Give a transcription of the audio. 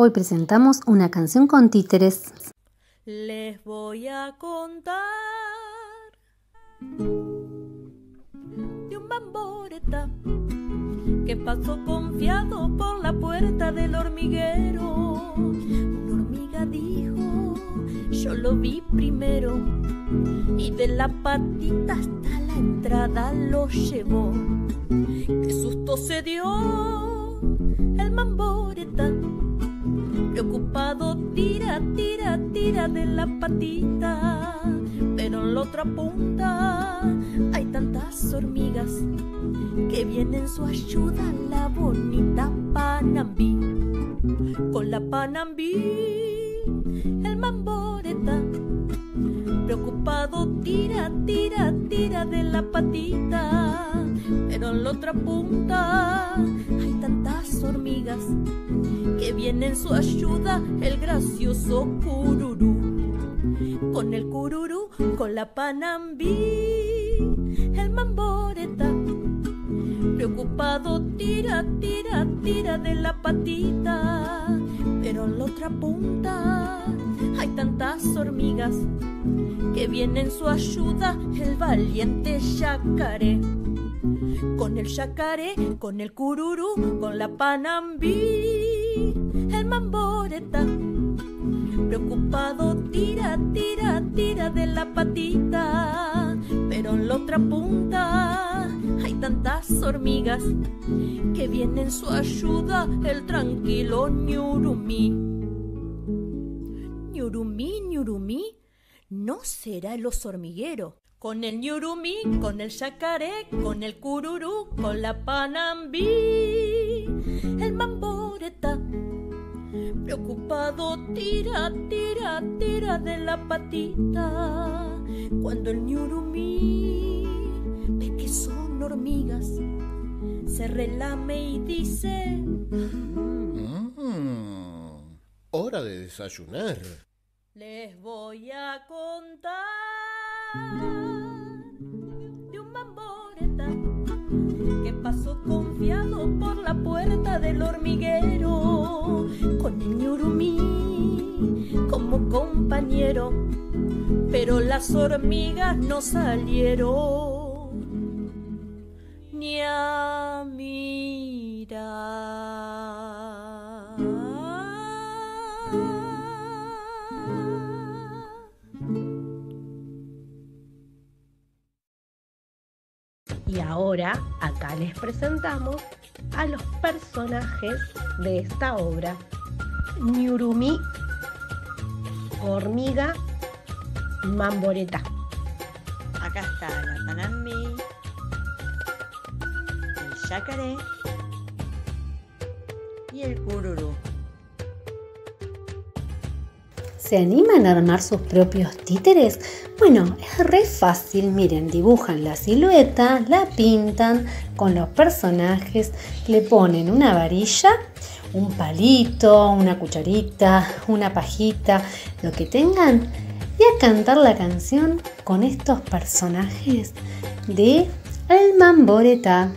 Hoy presentamos una canción con títeres. Les voy a contar de un bamboreta que pasó confiado por la puerta del hormiguero. Una hormiga dijo, yo lo vi primero y de la patita hasta la entrada lo llevó. Qué susto se dio el mamboreta. Preocupado tira, tira, tira de la patita. Pero en la otra punta hay tantas hormigas que vienen su ayuda la bonita Panambí. Con la Panambí, el mamboreta preocupado tira, tira, tira de la patita, pero en la otra punta hay tantas hormigas que viene en su ayuda el gracioso cururú. Con el cururú, con la panambí, el mamboreta, preocupado tira, tira, tira de la patita, pero en la otra punta hay tantas hormigas que viene en su ayuda el valiente yacaré. Con el yacaré, con el cururú, con la panambí, mamboreta. Preocupado tira, tira, tira de la patita, pero en la otra punta hay tantas hormigas que viene en su ayuda el tranquilo ñurumí. Ñurumí, ñurumí, no será el oso hormiguero. Con el ñurumí, con el yacaré, con el cururú, con la panambí, el. Preocupado tira, tira, tira de la patita. Cuando el ñurumí ve que son hormigas, se relame y dice... Mm, hora de desayunar. Les voy a contar pasó confiado por la puerta del hormiguero con el ñurumí como compañero, pero las hormigas no salieron ni a Y ahora acá les presentamos a los personajes de esta obra. Ñurumí, hormiga, mamboreta. Acá está la panambí, el yacaré y el cururú. ¿Se animan a armar sus propios títeres? Bueno, es re fácil. Miren, dibujan la silueta, la pintan con los personajes, le ponen una varilla, un palito, una cucharita, una pajita, lo que tengan, y a cantar la canción con estos personajes de El Mamboreta.